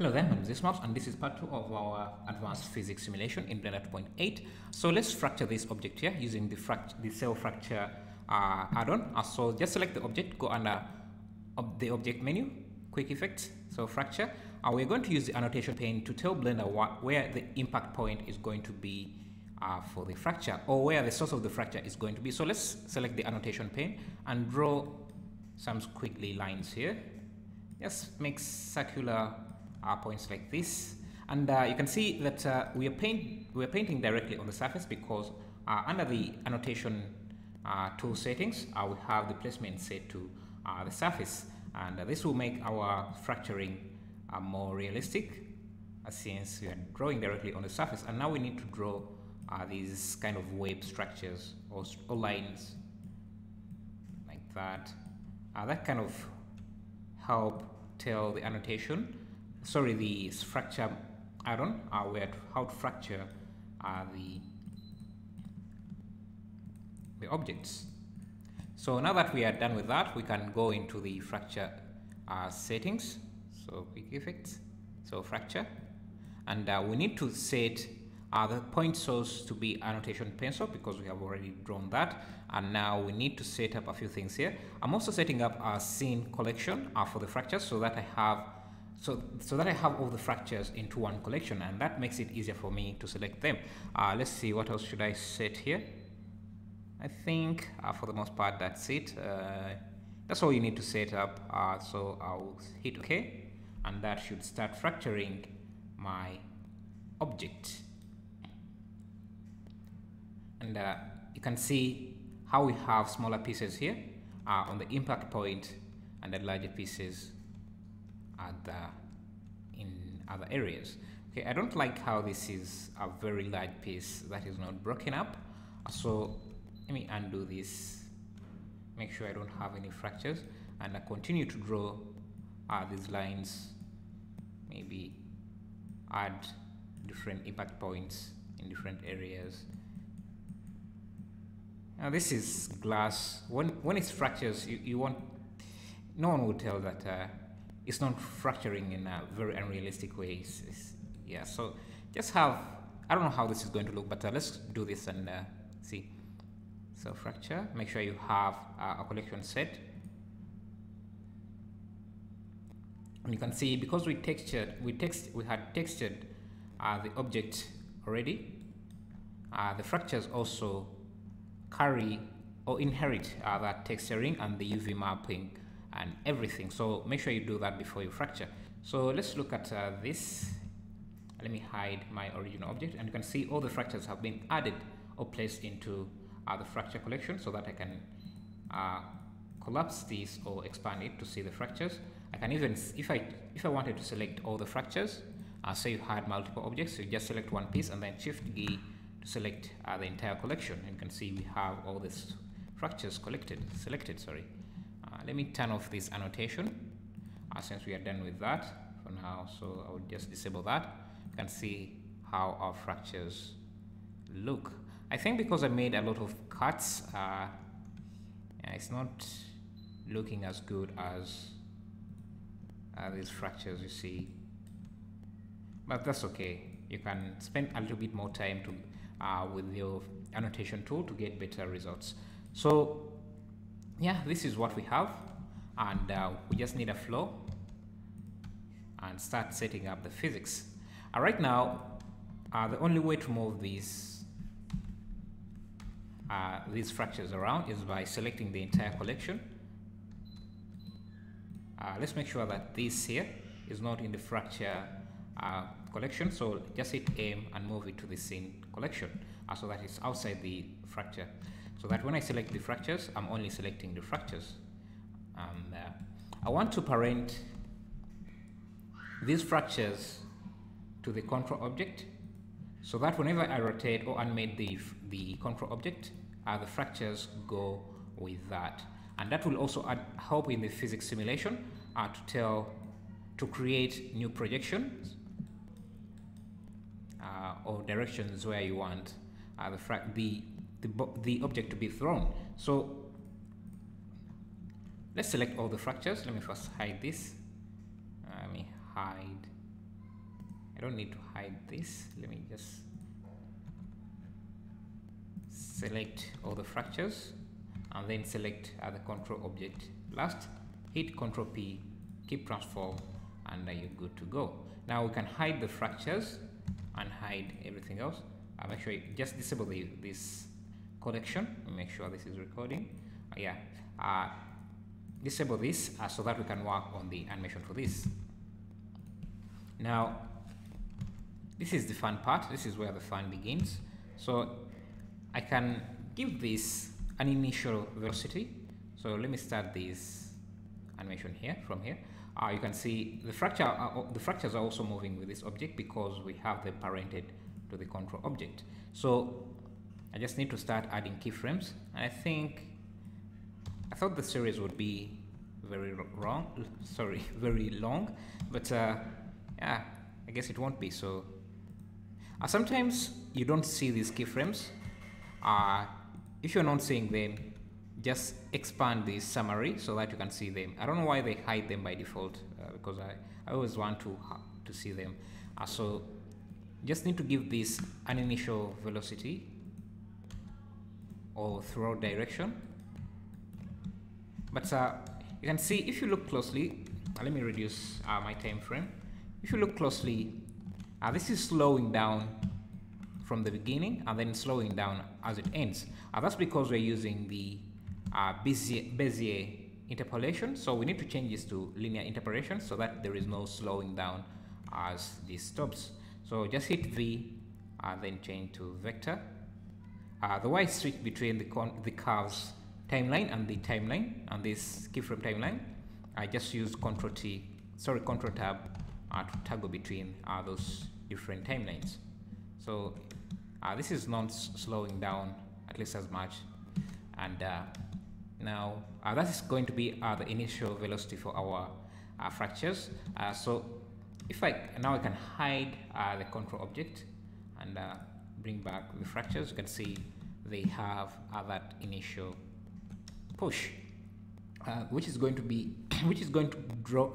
Hello there, my name is Ismail and this is part 2 of our advanced physics simulation in Blender 2.8. So let's fracture this object here using the, the cell fracture uh, add-on. Uh, so just select the object, go under ob the object menu, quick effects, cell fracture. Uh, we're going to use the annotation pane to tell Blender what, where the impact point is going to be uh, for the fracture or where the source of the fracture is going to be. So let's select the annotation pane and draw some squiggly lines here. Just make circular points like this. And uh, you can see that uh, we, are paint, we are painting directly on the surface because uh, under the annotation uh, tool settings, uh, we have the placement set to the surface. And this will make our fracturing more realistic since we are drawing directly on the surface. And now we need to draw these kind of wave structures or, or lines like that. that kind of help tell the annotation sorry, the fracture add-on, uh, where how to fracture uh, the the objects. So now that we are done with that, we can go into the fracture uh, settings. So quick effects, cell fracture, and uh, we need to set uh, the point source to be annotation pencil because we have already drawn that and now we need to set up a few things here i'm also setting up a scene collection uh, for the fractures so that i have so, so that I have all the fractures into one collection and that makes it easier for me to select them. Uh, let's see what else should I set here. I think uh, for the most part that's it. Uh, that's all you need to set up. Uh, so I'll hit OK and that should start fracturing my object. And uh, you can see how we have smaller pieces here uh, on the impact point and the larger pieces other in other areas. Okay, I don't like how this is a very large piece that is not broken up. So let me undo this, make sure I don't have any fractures and I continue to draw uh, these lines, maybe add different impact points in different areas. Now this is glass. When when it's fractures, you, you want no one would tell that uh, it's not fracturing in a very unrealistic way. It's, it's, yeah, so just have, I don't know how this is going to look, but uh, let's do this and uh, see. So fracture, make sure you have uh, a collection set. And you can see because we textured, we text, we had textured uh, the object already, uh, the fractures also carry or inherit uh, that texturing and the UV mapping and everything. So make sure you do that before you fracture. So let's look at uh, this. Let me hide my original object and you can see all the fractures have been added or placed into uh, the fracture collection so that I can uh, collapse this or expand it to see the fractures. I can even, if I, if I wanted to select all the fractures, uh, say you had multiple objects, you just select one piece and then shift G to select uh, the entire collection. And you can see we have all these fractures collected, selected, sorry. Uh, let me turn off this annotation. Uh, since we are done with that for now so I will just disable that. You can see how our fractures look. I think because I made a lot of cuts uh, it's not looking as good as uh, these fractures you see. But that's okay. You can spend a little bit more time to uh, with your annotation tool to get better results. So yeah, this is what we have. And uh, we just need a flow and start setting up the physics. Uh, right now, uh, the only way to move these uh, these fractures around is by selecting the entire collection. Uh, let's make sure that this here is not in the fracture uh, collection. So just hit M and move it to the scene collection so that it's outside the fracture so that when I select the fractures, I'm only selecting the fractures. And uh, I want to parent these fractures to the control object so that whenever I rotate or animate the, the control object, uh, the fractures go with that. And that will also add, help in the physics simulation uh, to tell, to create new projections uh, or directions where you want uh, the, the the, the object to be thrown. So let's select all the fractures. Let me first hide this. Let me hide I don't need to hide this let me just select all the fractures and then select uh, the control object last hit control P keep transform and uh, you're good to go now we can hide the fractures and hide everything else uh, sure you just disable the, this collection. Make sure this is recording. Uh, yeah. Uh, disable this uh, so that we can work on the animation for this. Now this is the fun part. This is where the fun begins. So I can give this an initial velocity. So let me start this animation here from here. Uh, you can see the fracture uh, the fractures are also moving with this object because we have them parented to the control object. So I just need to start adding keyframes. I think I thought the series would be very wrong sorry very long but uh, yeah I guess it won't be so. Uh, sometimes you don't see these keyframes. Uh, if you're not seeing them just expand this summary so that you can see them. I don't know why they hide them by default uh, because I, I always want to to see them. Uh, so just need to give this an initial velocity or throw direction. But uh, you can see if you look closely uh, let me reduce uh, my time frame. If you look closely uh, this is slowing down from the beginning and then slowing down as it ends. Uh, that's because we're using the uh, Bezier, Bezier interpolation. So we need to change this to linear interpolation so that there is no slowing down as this stops. So just hit V and then change to vector uh, the white switch between the, the curves timeline and the timeline and this keyframe timeline I just use Control T sorry Control Tab uh, to toggle between uh, those different timelines. So uh, this is not slowing down at least as much. And uh, now uh, that is going to be uh, the initial velocity for our fractures. So if I now I can hide the control object and bring back the fractures. You can see they have that initial push uh, which is going to be which is going to draw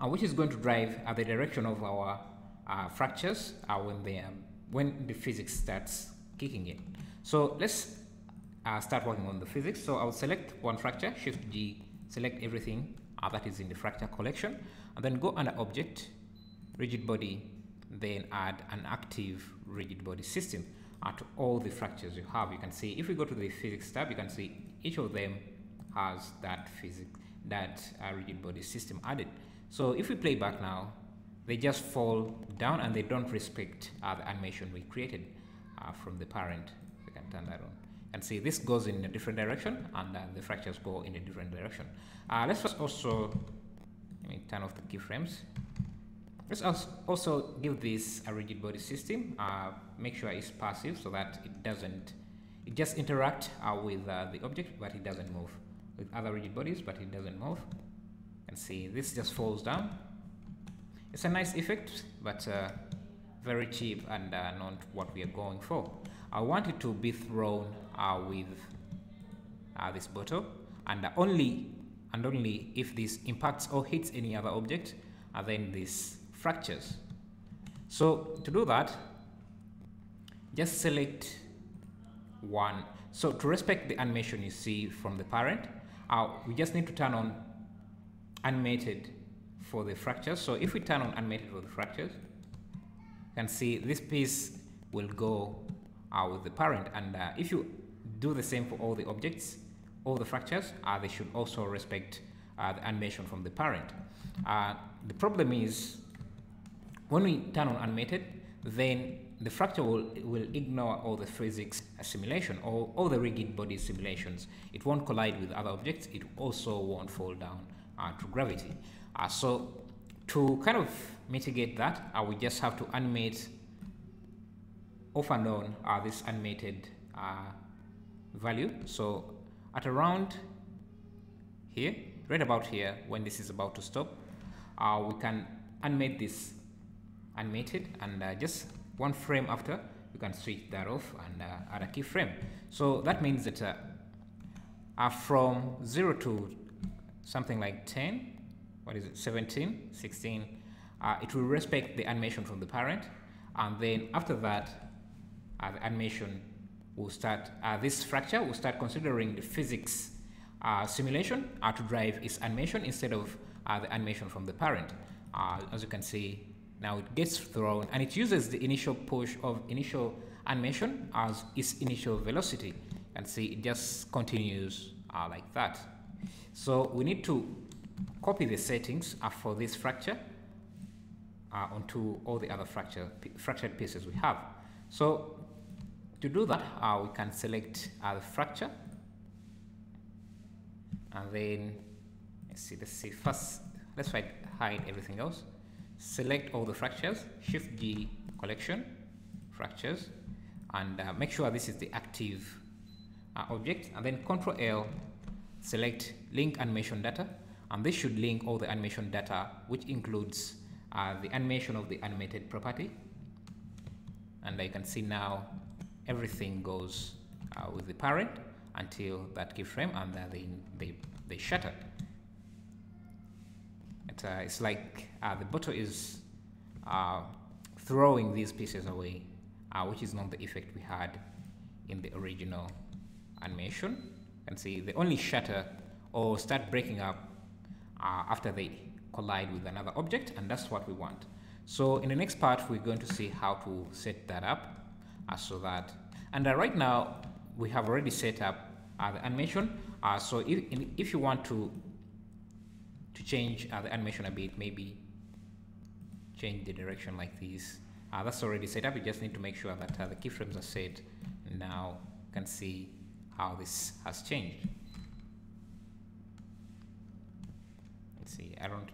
uh, which is going to drive uh, the direction of our uh, fractures uh, when they um, when the physics starts kicking in. So let's uh, start working on the physics. So I'll select one fracture shift G select everything that is in the fracture collection and then go under object rigid body then add an active rigid body system at all the fractures you have. You can see if we go to the physics tab, you can see each of them has that physics that uh, rigid body system added. So if we play back now, they just fall down and they don't respect uh, the animation we created uh, from the parent. We can turn that on. And see this goes in a different direction and uh, the fractures go in a different direction. Uh, let's also let me turn off the keyframes Let's also give this a rigid body system. Uh, make sure it's passive so that it doesn't, it just interact uh, with uh, the object, but it doesn't move. With other rigid bodies, but it doesn't move. And see, this just falls down. It's a nice effect, but uh, very cheap and uh, not what we are going for. I want it to be thrown uh, with this bottle, and only and only if this impacts or hits any other object, then this fractures. So to do that, just select one. So to respect the animation you see from the parent, uh, we just need to turn on animated for the fractures. So if we turn on animated for the fractures, you can see this piece will go uh, with the parent. And uh, if you do the same for all the objects, all the fractures, uh, they should also respect uh, the animation from the parent. Uh, the problem is when we turn on animated, then the fracture will, will ignore all the physics simulation or all the rigid body simulations. It won't collide with other objects. It also won't fall down uh, to gravity. Uh, so to kind of mitigate that, uh, we just have to animate off and on uh, this animated uh, value. So at around here, right about here, when this is about to stop, uh, we can animate this animated and uh, just one frame after you can switch that off and uh, add a keyframe. So that means that uh, from 0 to something like 10 what is it 17 16 uh, it will respect the animation from the parent. And then after that uh, the animation will start uh, this fracture will start considering the physics simulation to drive its animation instead of the animation from the parent. As you can see now it gets thrown and it uses the initial push of initial animation as its initial velocity and see it just continues like that so we need to copy the settings uh, for this fracture uh, onto all the other fracture, fractured pieces we have. So to do that, uh, we can select uh, the fracture and then let's see, let's see first, let's hide, hide everything else. Select all the fractures, Shift G collection, fractures, and uh, make sure this is the active uh, object, and then Control L, select link animation data, and this should link all the animation data which includes uh, the animation of the animated property. And I can see now everything goes uh, with the parent until that keyframe and then they, they, they shutter it, uh, it's like uh, the bottle is uh, throwing these pieces away uh, which is not the effect we had in the original animation you can see they only shatter or start breaking up uh, after they collide with another object and that's what we want. So in the next part we're going to see how to set that up uh, so that and right now we have already set up the animation so if, if you want to to change uh, the animation a bit maybe change the direction like this. Uh, that's already set up. You just need to make sure that the keyframes are set. Now you can see how this has changed. Let's see. I don't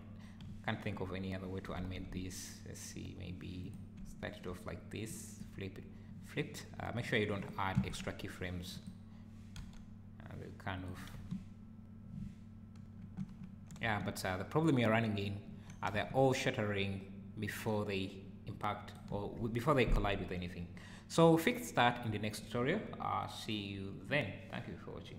can't think of any other way to animate this. Let's see. Maybe start it off like this. Flip it. Flipped uh, make sure you don't add extra keyframes. Uh, kind of yeah but uh, the problem you're running in are they're all shattering before they impact or before they collide with anything. So fix that in the next tutorial. Uh, see you then. Thank you for watching